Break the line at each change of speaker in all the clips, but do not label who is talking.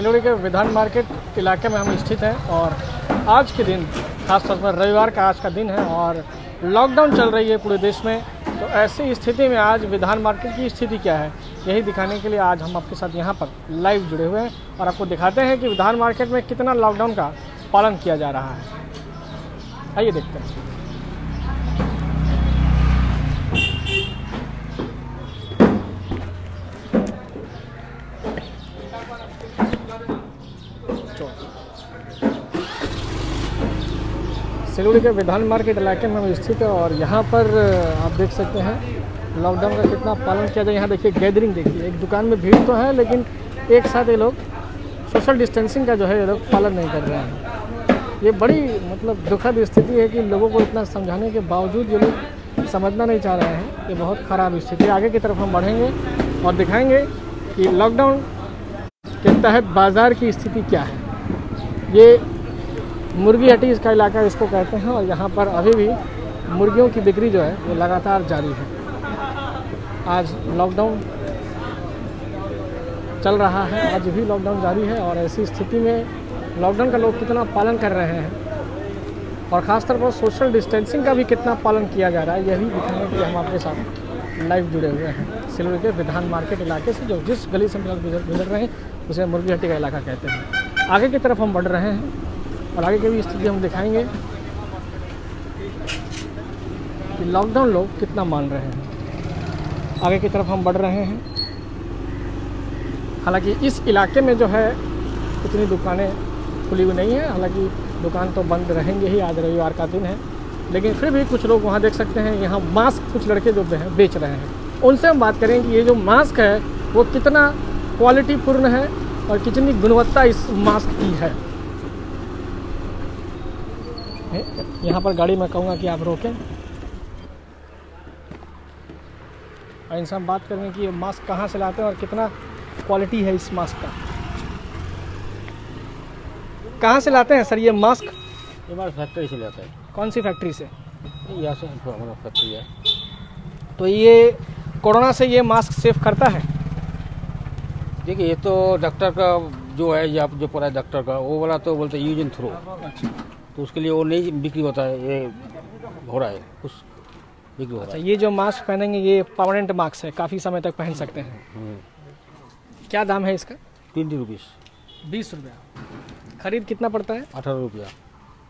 सिलोड़ी के विधान मार्केट इलाके में हम स्थित हैं और आज के दिन, खासतौर पर रविवार का आज का दिन है और लॉकडाउन चल रही है पूरे देश में तो ऐसी स्थिति में आज विधान मार्केट की स्थिति क्या है? यही दिखाने के लिए आज हम आपके साथ यहाँ पर लाइव जुड़े हुए हैं और आपको दिखाते हैं कि विधान मार्केट में कितना लॉकडाउन का पालन किया जा रहा है। आइए देखते हैं। सिलगुड़ी के विधान मार्केट इलाके में हम स्थित है और यहाँ पर आप देख सकते हैं लॉकडाउन का कितना पालन किया जाए। यहाँ देखिए गैदरिंग देखिए, एक दुकान में भीड़ तो है, लेकिन एक साथ ये लोग सोशल डिस्टेंसिंग का जो है, ये लोग पालन नहीं कर रहे हैं। ये बड़ी मतलब दुखद स्थिति है कि लोगों को इतना समझाने के बावजूद ये लोग समझना नहीं चाह रहे हैं। ये बहुत ख़राब स्थिति आगे की तरफ़ हम बढ़ेंगे और दिखाएँगे कि लॉकडाउन के तहत बाज़ार की स्थिति क्या है। ये मुर्गी हटी इसका इलाका इसको कहते हैं और यहाँ पर अभी भी मुर्गियों की बिक्री जो है वो लगातार जारी है। आज लॉकडाउन चल रहा है, आज भी लॉकडाउन जारी है और ऐसी स्थिति में लॉकडाउन का लोग कितना पालन कर रहे हैं और ख़ासतौर पर सोशल डिस्टेंसिंग का भी कितना पालन किया जा रहा है, यही दिखाने के लिए हम आपके साथ लाइव जुड़े हुए हैं। सिलगुड़ी के विधान मार्केट इलाके से जो जिस गली से हम गुजर रहे हैं, उसे मुर्गी हट्टी का इलाका कहते हैं। आगे की तरफ़ हम बढ़ रहे हैं। और आगे की भी स्थिति हम दिखाएँगे कि लॉकडाउन लोग कितना मान रहे हैं। आगे की तरफ़ हम बढ़ रहे हैं। हालाँकि इस इलाके में जो है, इतनी दुकानें खुली हुई नहीं है। हालाँकि दुकान तो बंद रहेंगे ही, आज रविवार का दिन है। लेकिन फिर भी कुछ लोग वहाँ देख सकते हैं, यहाँ मास्क कुछ लड़के जो है बेच रहे हैं। उनसे हम बात करें कि ये जो मास्क है, वो कितना क्वालिटीपूर्ण है और कितनी गुणवत्ता इस मास्क की है। यहाँ पर गाड़ी मैं कहूँगा कि आप रोकें। और इनसे हम बात करेंगे कि ये मास्क कहाँ से लाते हैं और कितना क्वालिटी है इस मास्क का। कहाँ से लाते हैं सर ये मास्क
ये हमारे फैक्ट्री से लाता है।
कौन सी फैक्ट्री से?
यहाँ से फैक्ट्री है।
तो ये कोरोना से ये मास्क सेफ़ करता है?
देखिए ये तो डॉक्टर का जो है या जो है डॉक्टर का वो वाला तो बोलते यूज़ एंड थ्रो
अच्छा।
तो उसके लिए वो नहीं बिक्री होता है ये हो रहा है कुछ बिक्री हो रहा
अच्छा
है।
ये जो मास्क पहनेंगे ये परमानेंट मास्क है काफ़ी समय तक पहन सकते हैं।
हम्म,
क्या दाम है इसका?
ट्वेंटी रुपीज़
बीस रुपया। खरीद कितना पड़ता है?
अठारह रुपया।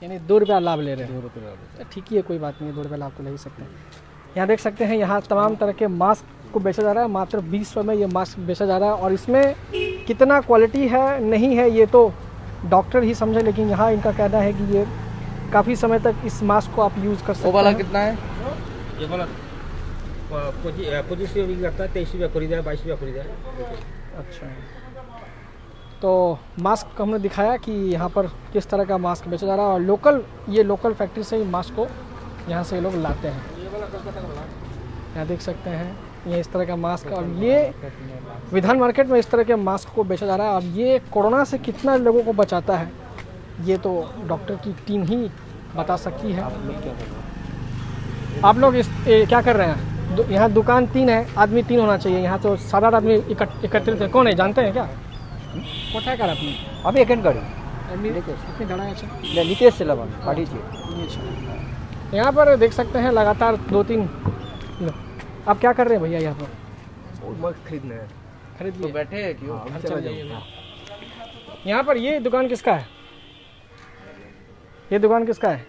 यानी दो रुपया लाभ ले रहे हैं।
दो रुपये।
तो ठीक ही है कोई बात नहीं दो रुपया लाभ तो ले ही सकते हैं। यहाँ देख सकते हैं यहाँ तमाम तरह के मास्क को बेचा जा रहा है मात्र बीस सौ में ये मास्क बेचा जा रहा है। और इसमें कितना क्वालिटी है नहीं है ये तो डॉक्टर ही समझे लेकिन यहाँ इनका कहना है कि ये काफ़ी समय तक इस मास्क को आप यूज़ कर सकते हैं।
वाला कितना है? ये वाला पच्चीस रुपये करता है तेईस रुपया खरीदा है बाईस रुपया खरीदा है
अच्छा। तो मास्क हमने दिखाया कि यहाँ पर किस तरह का मास्क बेचा जा रहा है और लोकल ये लोकल फैक्ट्री से ही मास्क को यहाँ से लोग लाते हैं। यहाँ देख सकते हैं ये इस तरह का मास्क और ये विधान मार्केट में इस तरह के मास्क को बेचा जा रहा है और ये कोरोना से कितना लोगों को बचाता है। ये तो डॉक्टर की टीम ही बता सकती है। आप लोग इस ए, क्या कर रहे हैं? यहाँ दुकान तीन है आदमी तीन होना चाहिए। यहाँ तो सात आठ आदमी एकत्रित है। कौन है जानते हैं क्या? कोठा कर अपनी? अभी
एक गाड़ी से लगा
यहाँ पर देख सकते हैं लगातार दो तीन। आप क्या कर रहे हैं भैया यहाँ पर?
खरीदने।
खरीद लो
बैठे क्यों
हाँ, यहाँ पर ये दुकान किसका है? ये दुकान किसका है?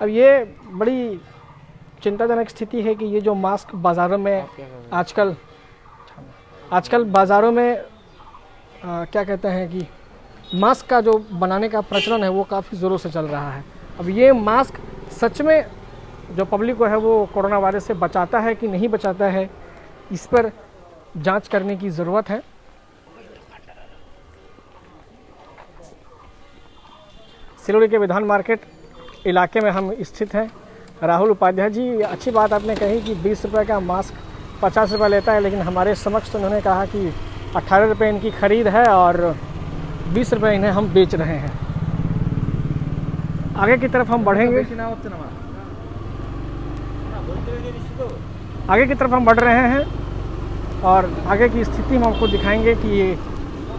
अब ये बड़ी चिंताजनक स्थिति है कि ये जो मास्क बाज़ारों में आजकल आजकल बाज़ारों में आ, क्या कहते हैं कि मास्क का जो बनाने का प्रचलन है वो काफ़ी ज़ोरों से चल रहा है। अब ये मास्क सच में जो पब्लिक को है वो कोरोना वायरस से बचाता है कि नहीं बचाता है इस पर जाँच करने की ज़रूरत है। सिलोड़ी के विधान मार्केट इलाके में हम स्थित हैं। राहुल उपाध्याय जी, अच्छी बात आपने कही कि बीस रुपये का मास्क पचास रुपये लेता है, लेकिन हमारे समक्ष तो उन्होंने कहा कि अट्ठारह रुपये इनकी खरीद है और बीस रुपये इन्हें हम बेच रहे हैं। आगे की तरफ़ हम बढ़ेंगे। आगे की तरफ़ हम बढ़ रहे हैं और आगे की स्थिति हम आपको दिखाएँगे कि ये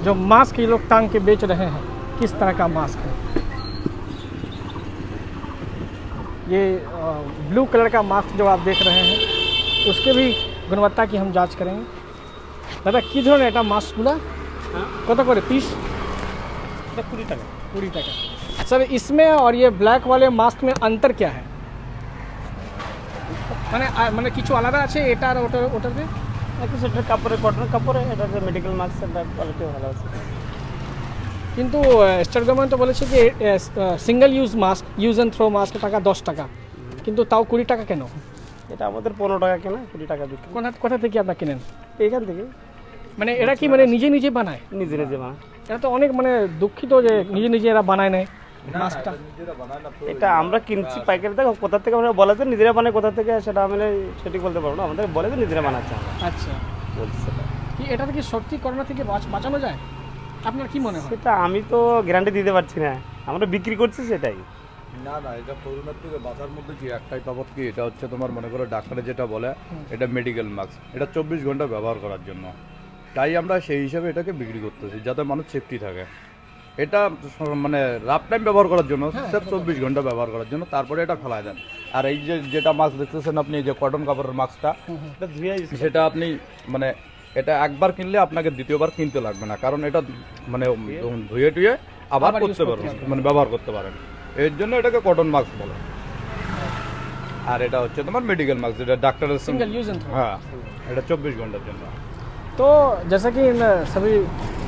जो मास्क ये लोग टांग के बेच रहे हैं, किस तरह का मास्क है। ये ब्लू कलर का मास्क जो आप देख रहे हैं उसके भी गुणवत्ता की हम जांच करेंगे दादा কি ধরনের এটা মাস্কগুলো কত করে পিস
কুড়ি টাকা
पूरी टका सर इसमें और ये ब्लैक वाले मास्क में अंतर क्या है মানে আ- মানে কিছু আলাদা আছে এটা আর ওটার ওটাতে
একটু সেটা কাপড়ে কটনের কাপড়ে এটা মেডিকেল মাস্ক সেটা কোয়ালিটি ভালো আছে
কিন্তু স্টেট গভর্নমেন্ট তো বলেছে যে single use mask use and throw mask টাকা দশ টাকা। কিন্তু তাও কুড়ি টাকা কেন?
এটা আমাদের পনেরো টাকা কেনা কুড়ি টাকা বিক্রি।
কোথা কোথা থেকে আপনারা কিনেন?
এইখান থেকে।
মানে এরা কি মানে নিজে নিজে বানায়?
নিজে নিজে মা
এরা তো অনেক মানে দুঃখিত যে নিজে নিজে এরা বানায় নেয়
এটা আমরা কিনছি পাইকারি থেকে কোথা থেকে আমরা বলে যে নিজেরা বানায় কোথা থেকে সেটা আমি সঠিক বলতে পারব না। আমাদের বলে যে নিজেরা বানাচ্ছে।
আচ্ছা।
বলছি সেটা।
কি এটা কি সত্যি করোনা থেকে বাঁচানো যায়? আপনার কি মনে হয়?
সেটা আমি তো গ্যারান্টি দিতে পারছি না। আমরা বিক্রি করছি সেটাই।
না না এটা করোনার থেকে বাঁচার মধ্যে কি একটাই তফাৎ কি? এটা হচ্ছে তোমার মনে করো ডাক্তারে যেটা বলে এটা মেডিকেল মাস্ক এটা চব্বিশ ঘণ্টা ব্যবহার করার জন্য। তাই আমরা সেই হিসাবে এটাকে বিক্রি করতেছি যাতে মানুষ সেফটি থাকে। এটা মানে রাফ টাইম ব্যবহার করার জন্য স্যার চব্বিশ ঘণ্টা ব্যবহার করার জন্য তারপরে এটা ফেলা দেন। আর এই যে যেটা মাস্ক দেখতেছেন আপনি যে কটন কাপড়ের মাস্কটা সেটা আপনি মানে এটা একবার কিনলে আপনাকে দ্বিতীয়বার কিনতে লাগবে না কারণ এটা মানে ধুয়ে টুয়ে আবার
আবার use
করতে
করতে
পারবেন মানে ব্যবহার করতে পারেন এর জন্য এটাকে কটন মাস্ক বলে আর এটা হচ্ছে তোমার মেডিকেল মাস্ক যেটা ডাক্তারের সঙ্গে
सिंगल यूज एंड थ्रो
হ্যাঁ এটা চব্বিশ ঘন্টার জন্য
तो जैसा कि इन सभी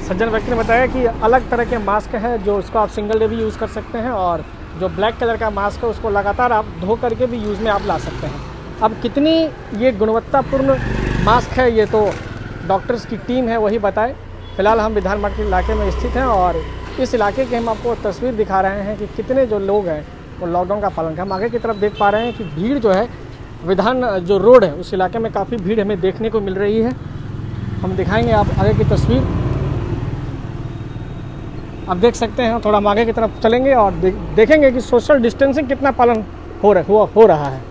सज्जन व्यक्ति ने बताया कि अलग तरह के मास्क हैं जो उसको आप सिंगल डे भी यूज़ कर सकते हैं और जो ब्लैक कलर का मास्क है उसको लगातार आप धो करके भी यूज़ में आप ला सकते हैं अब कितनी ये गुणवत्तापूर्ण मास्क है ये तो डॉक्टर्स की टीम है, वही बताए। फ़िलहाल हम विधान मार्केट इलाके में स्थित हैं और इस इलाके की हम आपको तस्वीर दिखा रहे हैं कि कितने जो लोग हैं वो लॉकडाउन का पालन। कर हम आगे की तरफ़ देख पा रहे हैं कि भीड़ जो है, विधान, जो रोड है, उस इलाके में काफ़ी भीड़ हमें देखने को मिल रही है। हम दिखाएँगे आप आगे की तस्वीर। आप देख सकते हैं, थोड़ा हम आगे की तरफ़ चलेंगे और देखेंगे कि सोशल डिस्टेंसिंग कितना पालन हो रहा, हुआ, हो रहा है।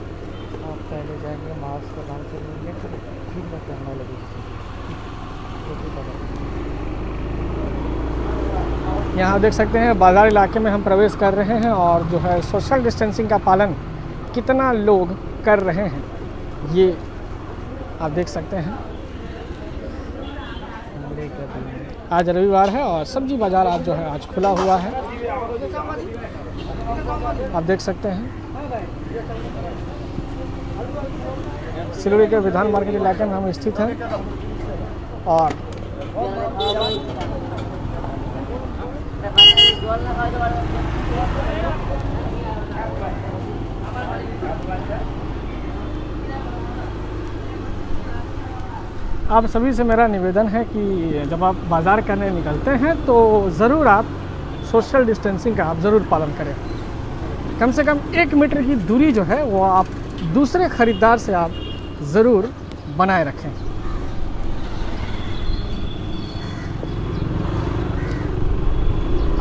यहाँ देख सकते हैं, बाज़ार इलाके में हम प्रवेश कर रहे हैं और जो है सोशल डिस्टेंसिंग का पालन कितना लोग कर रहे हैं, ये आप देख सकते हैं। आज रविवार है और सब्ज़ी बाज़ार आज जो है आज खुला हुआ है। आप देख सकते हैं। सिलवरी के विधान मार्केट इलाके में हम स्थित हैं। और आप सभी से मेरा निवेदन है कि जब आप बाज़ार करने निकलते हैं तो ज़रूर आप सोशल डिस्टेंसिंग का आप ज़रूर पालन करें। कम से कम एक मीटर की दूरी जो है, वो आप दूसरे ख़रीदार से आप ज़रूर बनाए रखें।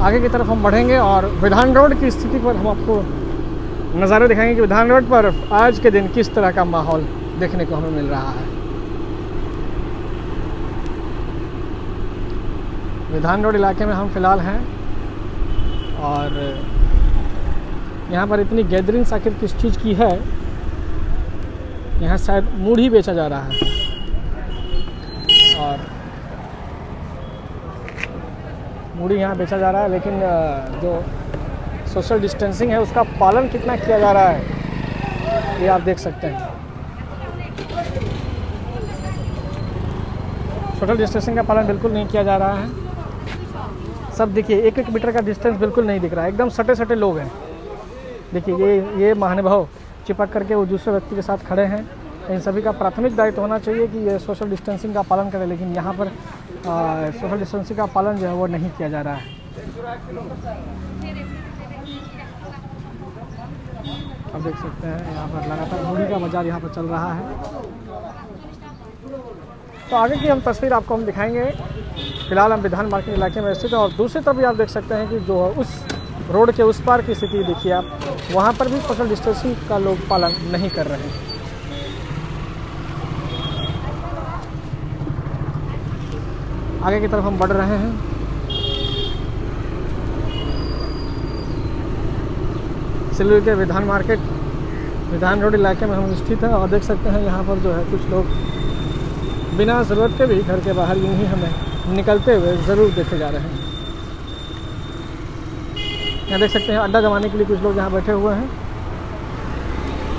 आगे की तरफ़ हम बढ़ेंगे और विधान रोड की स्थिति पर हम आपको नज़ारे दिखाएँगे कि विधान रोड पर आज के दिन किस तरह का माहौल देखने को हमें मिल रहा है। विधान रोड इलाके में हम फ़िलहाल हैं और यहाँ पर इतनी गैदरिंग्स आखिर किस चीज़ की है, यहाँ शायद मूढ़ी बेचा जा रहा है और मूढ़ी यहाँ बेचा जा रहा है, लेकिन जो सोशल डिस्टेंसिंग है, उसका पालन कितना किया जा रहा है, ये आप देख सकते हैं। सोशल डिस्टेंसिंग का पालन बिल्कुल नहीं किया जा रहा है। सब देखिए, एक एक मीटर का डिस्टेंस बिल्कुल नहीं दिख रहा है। एकदम सटे सटे लोग हैं। देखिए, ये ये महानुभाव चिपक करके वो दूसरे व्यक्ति के साथ खड़े हैं। इन सभी का प्राथमिक दायित्व होना चाहिए कि ये सोशल डिस्टेंसिंग का पालन करें, लेकिन यहाँ पर सोशल डिस्टेंसिंग का पालन जो है वो नहीं किया जा रहा है। आप देख सकते हैं, यहाँ पर लगातार मूढ़ी का बाज़ार यहाँ पर चल रहा है। तो आगे की हम तस्वीर आपको हम दिखाएँगे। फ़िलहाल हम विधान मार्केट इलाके में स्थित हैं और दूसरी तरफ़ भी आप देख सकते हैं कि जो उस रोड के उस पार की स्थिति, देखिए आप, वहाँ पर भी सोशल डिस्टेंसिंग का लोग पालन नहीं कर रहे हैं। आगे की तरफ़ हम बढ़ रहे हैं। सिल्वी के विधान मार्केट, विधान रोड इलाके में हम स्थित हैं और देख सकते हैं यहाँ पर जो है कुछ लोग बिना ज़रूरत के भी घर के बाहर यूँ ही हमें निकलते हुए ज़रूर देखे जा रहे हैं। यहाँ देख सकते हैं अड्डा जमाने के लिए कुछ लोग यहाँ बैठे हुए हैं।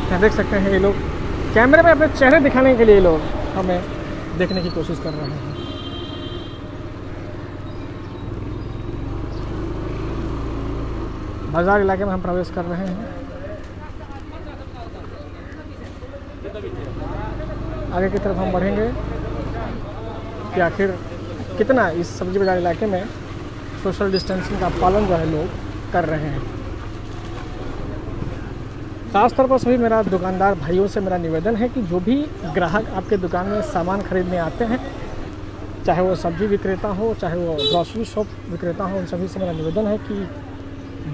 यहाँ देख सकते हैं ये लोग। कैमरे में अपने चेहरे दिखाने के लिए लोग हमें देखने की कोशिश कर रहे हैं। बाज़ार इलाके में हम प्रवेश कर रहे हैं। आगे की तरफ़ हम बढ़ेंगे कि आखिर कितना इस सब्ज़ी बाज़ार इलाके में सोशल डिस्टेंसिंग का पालन जो है लोग कर रहे हैं। खास तौर पर सभी मेरा दुकानदार भाइयों से मेरा निवेदन है कि जो भी ग्राहक आपके दुकान में सामान खरीदने आते हैं, चाहे वो सब्ज़ी विक्रेता हो, चाहे वो ग्रॉसरी शॉप विक्रेता हो, उन सभी से मेरा निवेदन है कि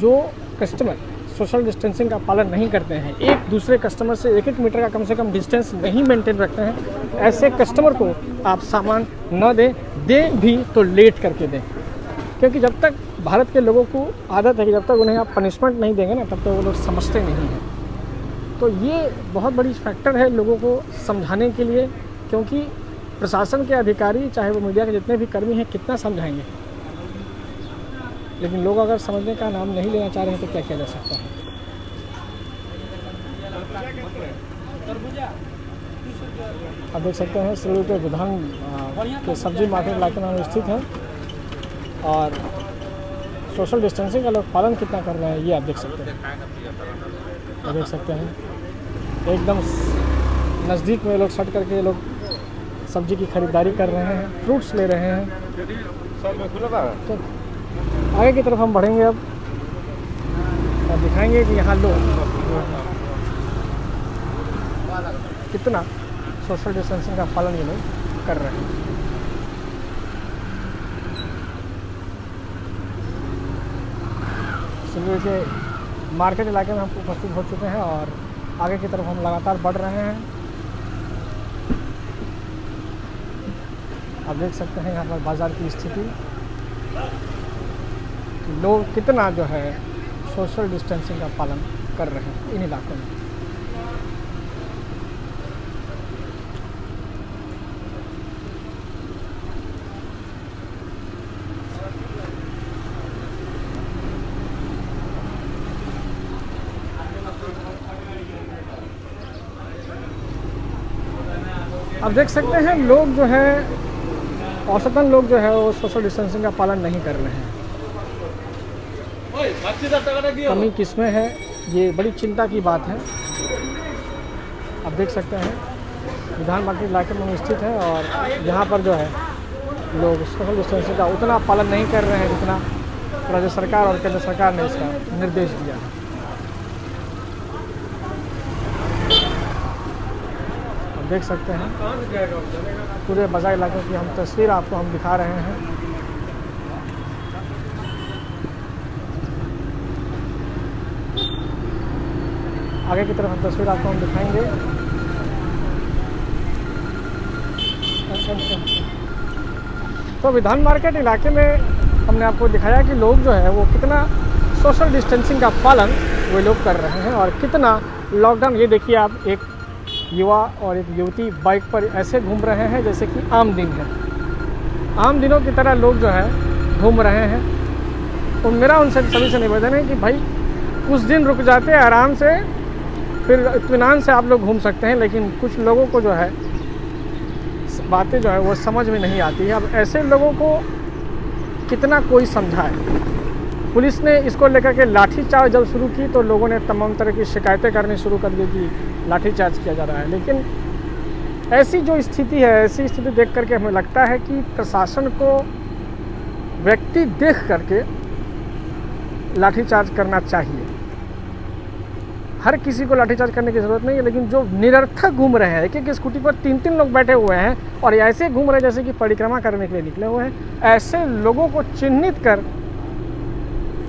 जो कस्टमर सोशल डिस्टेंसिंग का पालन नहीं करते हैं, एक दूसरे कस्टमर से एक एक मीटर का कम से कम डिस्टेंस नहीं मेंटेन रखते हैं, ऐसे कस्टमर को आप सामान न दें दें भी तो लेट करके दें। क्योंकि जब तक भारत के लोगों को आदत है कि जब तक उन्हें आप पनिशमेंट नहीं देंगे ना, तब तक वो लोग समझते नहीं हैं। तो ये बहुत बड़ी फैक्टर है लोगों को समझाने के लिए, क्योंकि प्रशासन के अधिकारी, चाहे वो मीडिया के जितने भी कर्मी हैं, कितना समझाएँगे? लेकिन लोग अगर समझने का नाम नहीं लेना चाह रहे हैं तो क्या किया जा सकता है? आप देख सकते हैं सिल्वर के विधान के सब्ज़ी मार्केट इलाके में स्थित हैं। और सोशल डिस्टेंसिंग का लोग पालन कितना कर रहे हैं ये आप देख सकते हैं। ये देख सकते हैं एकदम नज़दीक में लोग सट करके लोग सब्ज़ी की खरीदारी कर रहे हैं फ्रूट्स ले रहे हैं। तो आगे की तरफ़ हम बढ़ेंगे अब। और दिखाएँगे कि यहाँ लोग कितना सोशल डिस्टेंसिंग का पालन ये लोग कर रहे हैं। सिल्वर के मार्केट इलाके में हम उपस्थित हो चुके हैं और आगे की तरफ़ हम लगातार बढ़ रहे हैं। आप देख सकते हैं यहाँ पर बाज़ार की स्थिति। लोग कितना जो है सोशल डिस्टेंसिंग का पालन कर रहे हैं इन इलाकों में? अब देख सकते हैं, लोग जो है औसतन लोग जो है वो सोशल डिस्टेंसिंग का पालन नहीं कर रहे हैं। कमी किसमें है? ये बड़ी चिंता की बात है। आप देख सकते हैं, विधान मार्केट इलाके में स्थित है और यहाँ पर जो है, लोग सोशल डिस्टेंसिंग का उतना पालन नहीं कर रहे हैं जितना राज्य सरकार और केंद्र सरकार ने इसका निर्देश दिया है। देख सकते हैं, पूरे बाज़ार इलाके की हम तस्वीर आपको हम दिखा रहे हैं। आगे की तरफ़ हम तस्वीर आपको हम दिखाएँगे। तो विधान मार्केट इलाके में हमने आपको दिखाया कि लोग जो है वो कितना सोशल डिस्टेंसिंग का पालन वे लोग कर रहे हैं और कितना लॉकडाउन ये देखिए आप, एक युवा और एक युवती बाइक पर ऐसे घूम रहे हैं जैसे कि आम दिन है। आम दिनों की तरह लोग जो है घूम रहे हैं। तो मेरा उनसे सभी से निवेदन है कि भाई कुछ दिन रुक जाते, आराम से फिर इत्मीनान से आप लोग घूम सकते हैं, लेकिन कुछ लोगों को जो है, बातें जो है वो समझ में नहीं आती है। अब ऐसे लोगों को कितना कोई समझाए? पुलिस ने इसको लेकर के लाठीचार्ज जब शुरू की तो लोगों ने तमाम तरह की शिकायतें करनी शुरू कर दी कि लाठीचार्ज किया जा रहा है। लेकिन ऐसी जो स्थिति है, ऐसी स्थिति देख करके हमें लगता है कि प्रशासन को व्यक्ति देख करके लाठीचार्ज करना चाहिए। हर किसी को लाठीचार्ज करने की ज़रूरत नहीं है, लेकिन जो निरर्थक घूम रहे हैं एक एक स्कूटी पर तीन तीन लोग बैठे हुए हैं और ऐसे घूम रहे हैं जैसे कि परिक्रमा करने के लिए निकले हुए हैं। ऐसे लोगों को चिन्हित कर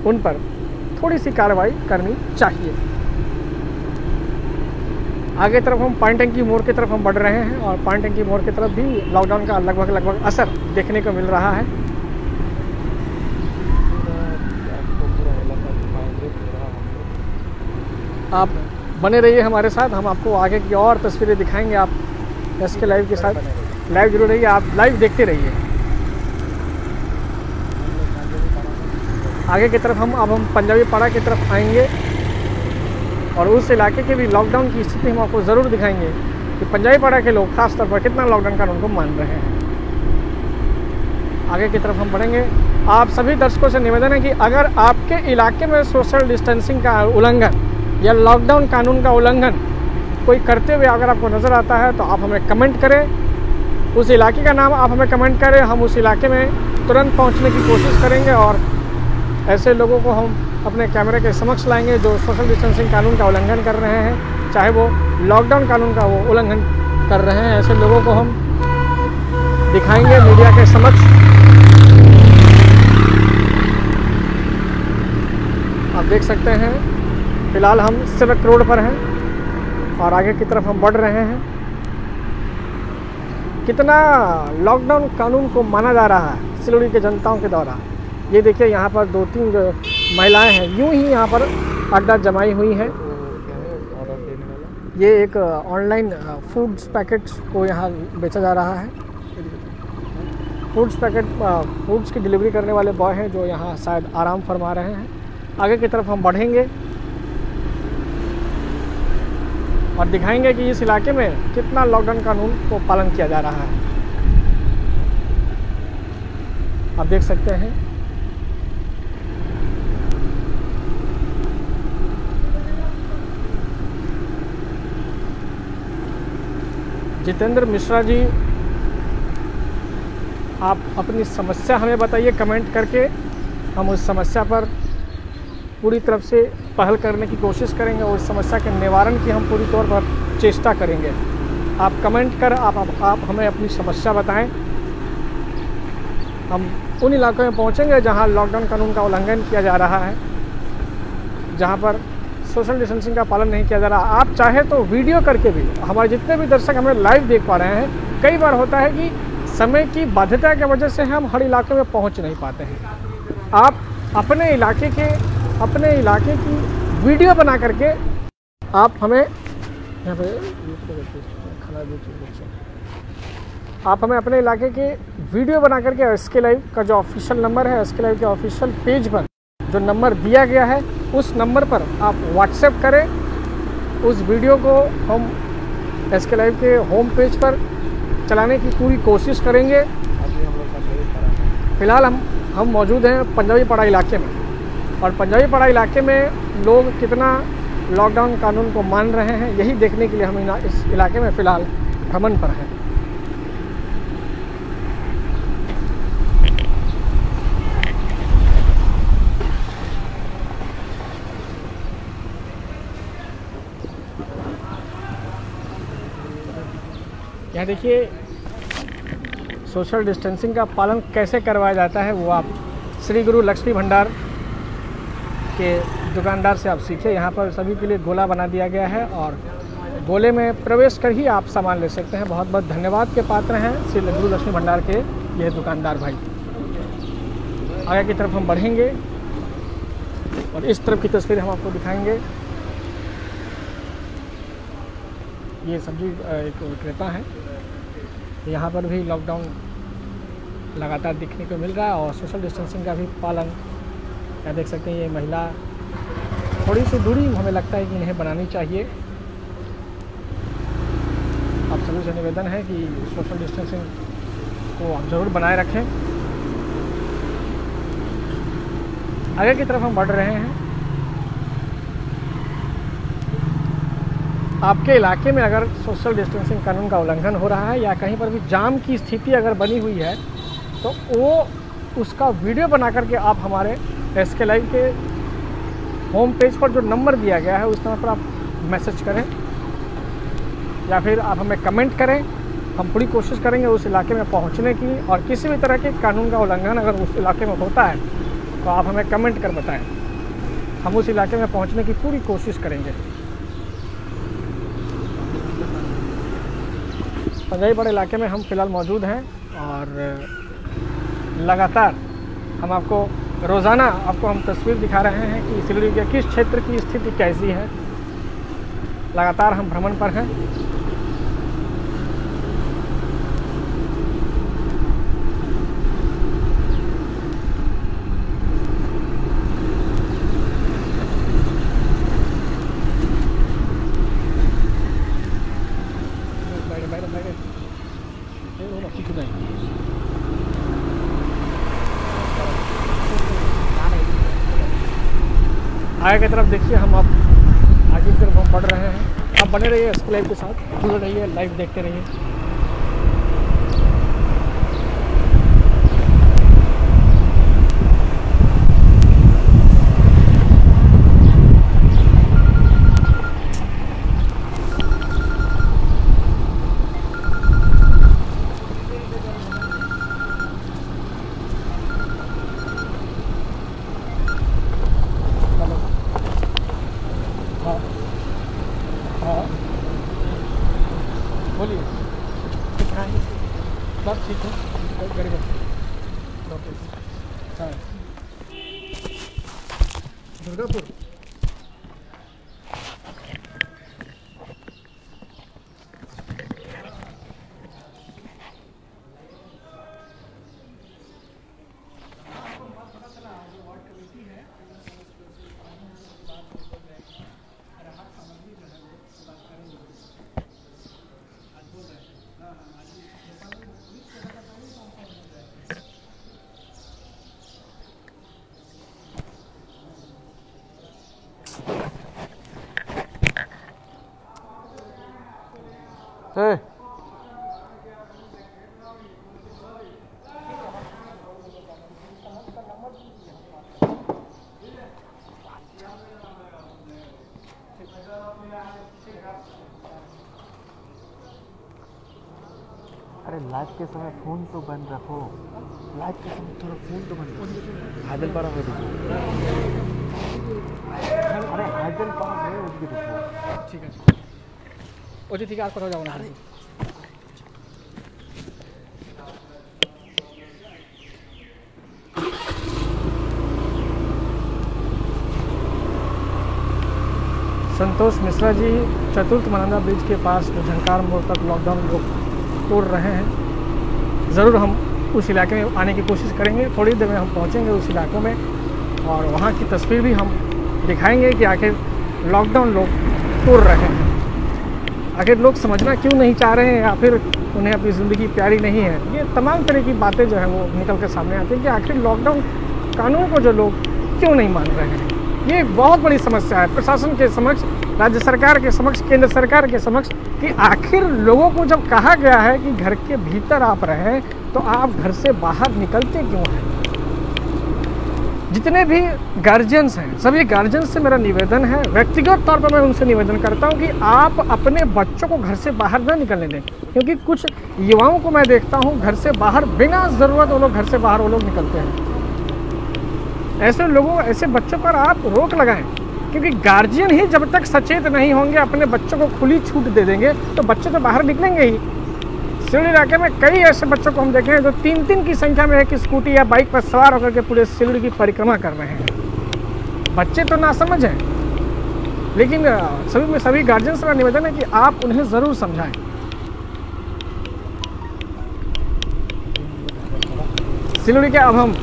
उन पर थोड़ी सी कार्रवाई करनी चाहिए। आगे तरफ़ हम पानी टंकी मोड़ की तरफ़ हम बढ़ रहे हैं और पानी टंकी मोड़ की तरफ़ भी लॉकडाउन का लगभग लगभग असर देखने को मिल रहा है
आपको पूरा इलाका घुमाएँगे पूरा हम लोग
आप बने रहिए हमारे साथ। हम आपको आगे की और तस्वीरें दिखाएँगे। आप एस के लाइव के साथ लाइव ज़रूर रहिए। आप लाइव देखते रहिए। आगे की तरफ़ हम, अब हम पंजाबी पाड़ा की तरफ़ आएँगे और उस इलाके के भी लॉकडाउन की स्थिति हम आपको ज़रूर दिखाएँगे कि पंजाबी पाड़ा के लोग खास तौर पर कितना लॉकडाउन कानून को मान रहे हैं। आगे की तरफ़ हम बढ़ेंगे। आप सभी दर्शकों से निवेदन है कि अगर आपके इलाके में सोशल डिस्टेंसिंग का उल्लंघन या लॉकडाउन कानून का उल्लंघन कोई करते हुए अगर आपको नज़र आता है तो आप हमें कमेंट करें। उस इलाके का नाम आप हमें कमेंट करें। हम उस इलाके में तुरंत पहुँचने की कोशिश करेंगे और ऐसे लोगों को हम अपने कैमरे के समक्ष लाएँगे जो सोशल डिस्टेंसिंग कानून का उल्लंघन कर रहे हैं, चाहे वो लॉकडाउन कानून का वो उल्लंघन कर रहे हैं। ऐसे लोगों को हम दिखाएँगे मीडिया के समक्ष। आप देख सकते हैं फ़िलहाल हम सिवक रोड पर हैं और आगे की तरफ़ हम बढ़ रहे हैं। कितना लॉकडाउन कानून को माना जा रहा है सिलौड़ी के जनताओं के द्वारा। ये देखिए, यहाँ पर दो तीन महिलाएँ हैं, यूँ ही यहाँ पर अड्डा जमाई हुई हैं। ये एक ऑनलाइन फूड्स पैकेट्स को यहाँ बेचा जा रहा है। फूड्स पैकेट फूड्स की डिलीवरी करने वाले बॉय हैं जो यहाँ शायद आराम फरमा रहे हैं। आगे की तरफ़ हम बढ़ेंगे। और दिखाएँगे कि इस इलाके में कितना लॉकडाउन कानून को पालन किया जा रहा है। आप देख सकते हैं। जितेंद्र मिश्रा जी, आप अपनी समस्या हमें बताइए, कमेंट करके हम उस समस्या पर पूरी तरफ़ से पहल करने की कोशिश करेंगे और उस समस्या के निवारण की हम पूरी तौर पर चेष्टा करेंगे। आप कमेंट कर आप, आप आप हमें अपनी समस्या बताएँ। हम उन इलाकों में पहुँचेंगे जहाँ लॉकडाउन कानून का उल्लंघन किया जा रहा है जहाँ पर सोशल डिस्टेंसिंग का पालन नहीं किया जा रहा। आप चाहे तो वीडियो करके भी हमारे जितने भी दर्शक हमें लाइव देख पा रहे हैं कई बार होता है कि समय की बाध्यता की वजह से हम हर इलाके में पहुँच नहीं पाते हैं। आप अपने इलाके के, अपने इलाके की वीडियो बना करके आप हमें, यहाँ पे खाना। आप हमें अपने इलाके के वीडियो बना करके एस के लाइव का जो ऑफिशियल नंबर है एस के लाइव के ऑफिशियल पेज पर जो नंबर दिया गया है, उस नंबर पर आप व्हाट्सएप करें उस वीडियो को हम एस के लाइव के होम पेज पर चलाने की पूरी कोशिश करेंगे फ़िलहाल हम हम मौजूद हैं पंजाबी पड़ा इलाके में। और पंजाबी पड़ा इलाके में लोग कितना लॉकडाउन कानून को मान रहे हैं, यही देखने के लिए हम इस इलाके में फ़िलहाल भ्रमण पर हैं। यहाँ देखिए सोशल डिस्टेंसिंग का पालन कैसे करवाया जाता है, वो आप श्री गुरु लक्ष्मी भंडार के दुकानदार से आप सीखे। यहाँ पर सभी के लिए गोला बना दिया गया है और गोले में प्रवेश कर ही आप सामान ले सकते हैं। बहुत बहुत धन्यवाद के पात्र हैं श्री गुरु लक्ष्मी भंडार के ये दुकानदार भाई। आगे की तरफ़ हम बढ़ेंगे और इस तरफ़ की तस्वीर हम आपको दिखाएँगे। ये सब्ज़ी एक विक्रेता है। यहाँ पर भी लॉकडाउन लगातार दिखने को मिल रहा है और सोशल डिस्टेंसिंग का भी पालन यहाँ देख सकते हैं, ये महिला थोड़ी सी दूरी हमें लगता है कि इन्हें बनानी चाहिए। आप सभी से निवेदन है कि सोशल डिस्टेंसिंग को आप ज़रूर बनाए रखें। आगे की तरफ़ हम बढ़ रहे हैं। आपके इलाके में अगर सोशल डिस्टेंसिंग कानून का उल्लंघन हो रहा है या कहीं पर भी जाम की स्थिति अगर बनी हुई है तो वो उसका वीडियो बना करके आप हमारे एस के लाइव के होम पेज पर जो नंबर दिया गया है, उस नंबर पर आप मैसेज करें या फिर आप हमें कमेंट करें। हम पूरी कोशिश करेंगे उस इलाके में पहुँचने की और किसी भी तरह के कानून का उल्लंघन अगर उस इलाके में होता है तो आप हमें कमेंट कर बताएँ। हम उस इलाके में पहुँचने की पूरी कोशिश करेंगे। पंजाबीपाड़ा इलाके में हम फ़िलहाल मौजूद हैं और लगातार हम आपको रोज़ाना आपको हम तस्वीर दिखा रहे हैं कि सिगड़ी के किस क्षेत्र की स्थिति कैसी है। लगातार हम भ्रमण पर हैं। आगे की तरफ़ देखिए, हम अब आगे की तरफ़ हम बढ़ रहे हैं। आप बने रहिए लाइव के साथ। जुड़े रहिए लाइव देखते रहिए चलो हाँ हाँ बोलिए कितना है बस ठीक है वेरी गुड ओके हाँ दुर्गापुर
Hey. अरे लाइव के समय फ़ोन तो बंद रखो। लाइव के समय थोड़ा फ़ोन तो बंद रखो। हाइडल पारा में रुको अरे हाइडल पारा में उसकी रुको
ঠিক আছে ওজি থেকে আর কোথাও যাবো না संतोष मिश्रा जी चतुर्थ मनाना ब्रिज के पास जो झंकार मोड़ तक लॉकडाउन लोग तोड़ रहे हैं ज़रूर हम उस इलाके में आने की कोशिश करेंगे थोड़ी देर में हम पहुंचेंगे उस इलाकों में और वहाँ की तस्वीर भी हम दिखाएंगे कि आखिर लॉकडाउन लोग तोड़ रहे हैं आखिर लोग समझना क्यों नहीं चाह रहे हैं या फिर उन्हें अपनी ज़िंदगी प्यारी नहीं है? ये तमाम तरह की बातें जो है वो निकल कर सामने आती हैं कि आखिर लॉकडाउन कानून को जो लोग क्यों नहीं मान रहे हैं? ये बहुत बड़ी समस्या है। प्रशासन के समक्ष, राज्य सरकार के समक्ष, केंद्र सरकार के समक्ष कि आखिर लोगों को जब कहा गया है कि घर के भीतर आप रहें तो आप घर से बाहर निकलते क्यों हैं? जितने भी गार्जियंस हैं सभी गार्जियंस से मेरा निवेदन है, व्यक्तिगत तौर पर मैं उनसे निवेदन करता हूँ कि आप अपने बच्चों को घर से बाहर ना निकलने दें, क्योंकि कुछ युवाओं को मैं देखता हूँ घर से बाहर, बिना ज़रूरत वो लोग घर से बाहर वो लोग निकलते हैं। ऐसे लोगों, ऐसे बच्चों पर आप रोक लगाएँ, क्योंकि गार्जियन ही जब तक सचेत नहीं होंगे, अपने बच्चों को खुली छूट दे देंगे तो बच्चे तो बाहर निकलेंगे ही। सिवनी इलाके में कई ऐसे बच्चों को हम देखे हैं जो तीन तीन की संख्या में एक स्कूटी या बाइक पर सवार होकर के पूरे सिवड़ी की परिक्रमा कर रहे हैं। बच्चे तो ना समझ हैं, लेकिन सभी में सभी गार्जियंस का निवेदन है कि आप उन्हें ज़रूर समझाएँ। सिलुड़ी के अब हम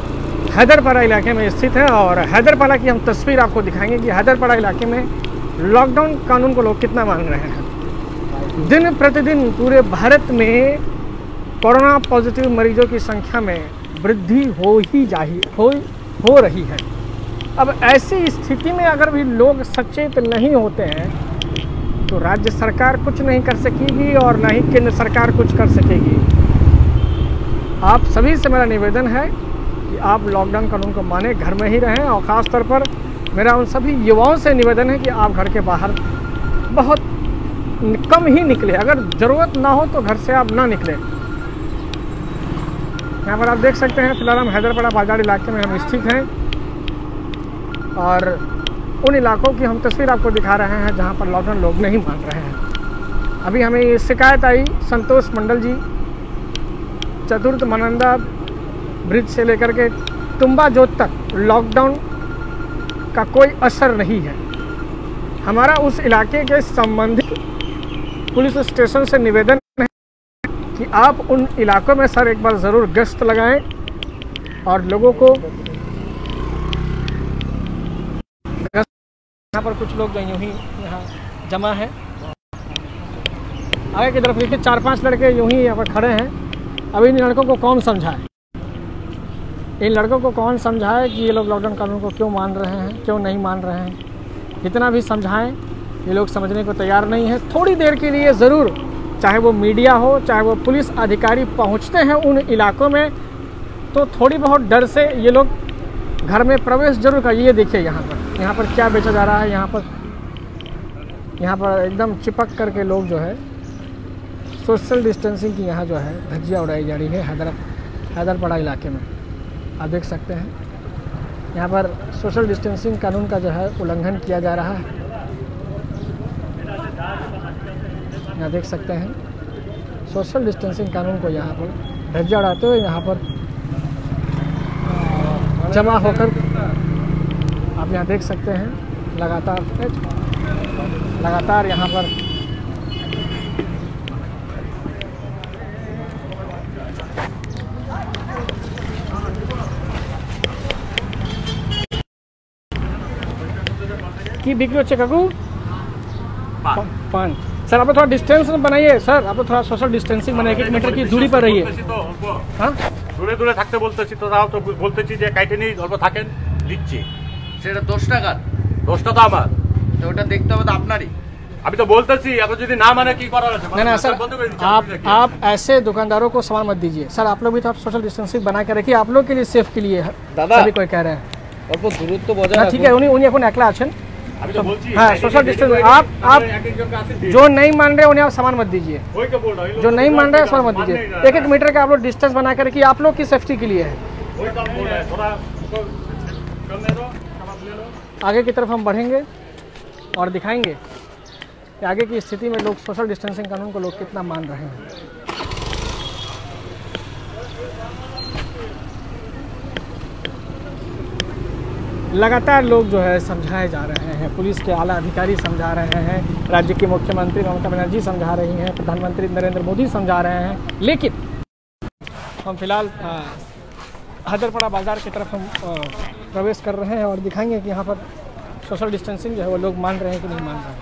हैदरपाड़ा इलाके में स्थित हैं और हैदरपाड़ा की हम तस्वीर आपको दिखाएँगे कि हैदरपाड़ा इलाके में लॉकडाउन कानून को लोग कितना मान रहे हैं। दिन प्रतिदिन पूरे भारत में कोरोना पॉजिटिव मरीजों की संख्या में वृद्धि हो ही जा ही, हो रही है। अब ऐसी स्थिति में अगर भी लोग सचेत नहीं होते हैं तो राज्य सरकार कुछ नहीं कर सकेगी और ना ही केंद्र सरकार कुछ कर सकेगी। आप सभी से मेरा निवेदन है कि आप लॉकडाउन कानून को माने, घर में ही रहें और ख़ास तौर पर मेरा उन सभी युवाओं से निवेदन है कि आप घर के बाहर बहुत कम ही निकले। अगर ज़रूरत ना हो तो घर से आप ना निकले। यहाँ पर आप देख सकते हैं, फ़िलहाल हम हैदरपाड़ा बाज़ार इलाके में हम स्थित हैं और उन इलाकों की हम तस्वीर आपको दिखा रहे हैं जहाँ पर लॉकडाउन लोग नहीं मान रहे हैं। अभी हमें ये शिकायत आई, संतोष मंडल जी, चतुर्थ मनंदा ब्रिज से लेकर के तुम्बा जोत तक लॉकडाउन का कोई असर नहीं है। हमारा उस इलाके के संबंधित पुलिस स्टेशन से निवेदन है कि आप उन इलाकों में सर एक बार ज़रूर गश्त लगाएँ और लोगों को यहाँ पर कुछ लोग यूँ ही यहाँ जमा है। आगे की तरफ़ देखिए, चार पाँच लड़के यूँ ही यहाँ पर खड़े हैं। अब इन लड़कों को कौन समझाए? इन लड़कों को कौन समझाए कि ये लोग लॉकडाउन कानून को क्यों मान रहे हैं, क्यों नहीं मान रहे हैं? जितना भी समझाएँ ये लोग समझने को तैयार नहीं है। थोड़ी देर के लिए ज़रूर, चाहे वो मीडिया हो, चाहे वो पुलिस अधिकारी पहुँचते हैं उन इलाकों में तो थोड़ी बहुत डर से ये लोग घर में प्रवेश ज़रूर कर, ये देखिए यहाँ पर। यहाँ पर क्या बेचा जा रहा है, यहाँ पर यहाँ पर एकदम चिपक करके लोग जो है, सोशल डिस्टेंसिंग की यहाँ जो है, धज्जियाँ उड़ाई जा रही है हैदर हैदरपड़ा इलाके में। आप देख सकते हैं। यहाँ पर सोशल डिस्टेंसिंग कानून का जो है उल्लंघन किया जा रहा है। यहाँ देख सकते हैं सोशल डिस्टेंसिंग कानून को यहाँ पर धज्जिया उड़ाते हुए यहाँ पर जमा होकर आप यहाँ देख सकते हैं लगातार लगातार यहाँ पर की बिक्री হচ্ছে কাকু पान सर आप लोग थोड़ा डिस्टेंस बनाइए सर आप लोग थोड़ा सोशल डिस्टेंसिंग बनाइए एक एक मीटर की दूरी पर रहिए हाँ
দূরে দূরে থাকতে বলতেছি তো তাও তো বলতেছি যে কাইটে নিয়ে অল্প থাকেন দিচ্ছি
সেটা দশ টাকার
দোষটা তো আমার
তো ওটা দেখতে হবে তো আপনারই
আমি তো বলতেছি এখন যদি না মানে কি করার আছে
नहीं ना सर
বন্ধ করে দিচ্ছি,
आप
আপনি দেখেন।
आप ऐसे दुकानदारों को सामान मत दीजिए सर आप लोग भी थोड़ा सोशल डिस्टेंसिंग बना के रखिए आप लोग के लिए सेफ के लिए है।
दादा।
सभी कोई कह रहे हैं
অল্প দূরত্ব বজায়
हाँ ठीक है उन्हीं उन्हीं এখন একলা আছেন
আমি তো বলছি
हाँ। सोशल डिस्टेंस आप आप जो नहीं मान रहे उन्हें आप सामान मत दीजिए। जो नहीं मान रहे सामान मत दीजिए। एक एक मीटर का आप लोग डिस्टेंस बना कर आप लोग की सेफ्टी के लिए है। आगे की तरफ़ हम बढ़ेंगे और दिखाएँगे कि आगे की स्थिति में लोग सोशल डिस्टेंसिंग कानून को लोग कितना मान रहे हैं। लगातार लोग जो है समझाए जा रहे हैं। पुलिस के आला अधिकारी समझा रहे हैं। राज्य के मुख्यमंत्री ममता बनर्जी समझा रही हैं। प्रधानमंत्री नरेंद्र मोदी समझा रहे हैं। लेकिन हम फ़िलहाल हैदरपड़ा बाज़ार की तरफ़ हम प्रवेश कर रहे हैं और दिखाएँगे कि यहाँ पर सोशल डिस्टेंसिंग जो है वो लोग मान रहे हैं कि नहीं मान रहे हैं।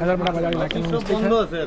हैदरपड़ा बाज़ार इलाके में स्थित है।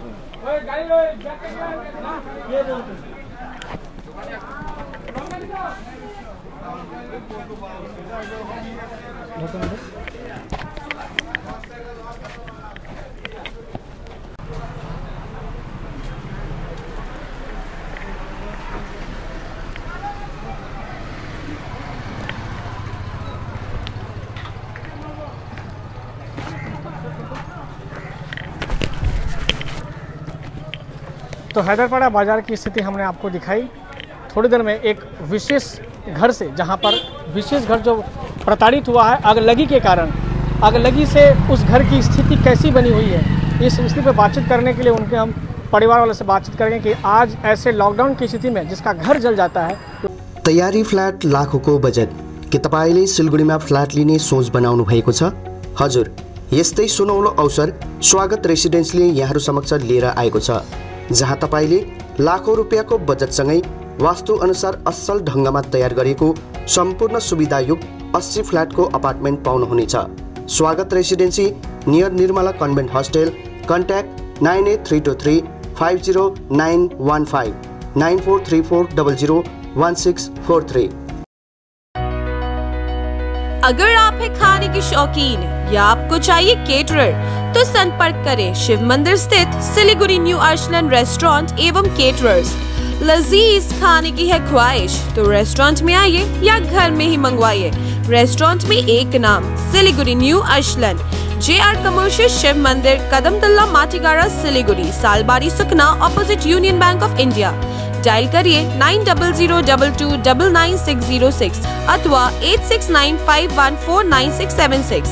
तो हैदरपाड़ा बाज़ार की स्थिति हमने आपको दिखाई। थोड़ी देर में एक विशेष घर से, जहाँ पर विशेष घर जो प्रताड़ित हुआ है आगलगी के कारण आगलगी से उस घर की स्थिति कैसी बनी हुई है, इस स्थिति पर बातचीत करने के लिए उनके हम परिवार वालों से बातचीत करेंगे कि आज ऐसे लॉकडाउन की स्थिति में जिसका घर जल जाता है
तयारी फ्ल्याट लाखोको बजेट। के तपाईँले सिलगढीमा फ्ल्याट लिने सोच बनाउनु भएको छ। हजुर, यस्तै सुनौलो अवसर स्वागत रेसिडेन्सले यहाँहरू समक्ष लिएर आएको छ, जहाँ तपाईँले लाखौँ रुपियाँको बजेटसँगै वास्तुअनुसार असल ढङ्गमा तयार गरिएको सम्पूर्ण सुविधायुक्त अस्सी फ्ल्याटको अपार्टमेन्ट पाउनुहुनेछ। Swagat residency, near Nirmala convent hostel, contact nine eight three two three five zero nine one five nine four three four double zero one six four three.
अगर आप हैं खाने के शौकीन या आपको चाहिए केटरर तो संपर्क करें शिव मंदिर स्थित सिलीगुड़ी न्यू अर्शलन रेस्टोरेंट एवं केटरर्स लजीज खाने की है ख्वाहिश। तो रेस्टोरेंट में आइए या घर में ही मंगवाइए। रेस्टोरेंट में एक नाम, Siliguri new Arsalan J R commercial Shiv Mandir, Kadamtala Matigara, Siliguri, Salbari Sukna opposite Union Bank of India dial करिए nine double zero double two double nine six zero six अथवा eight six nine five one four nine six seven six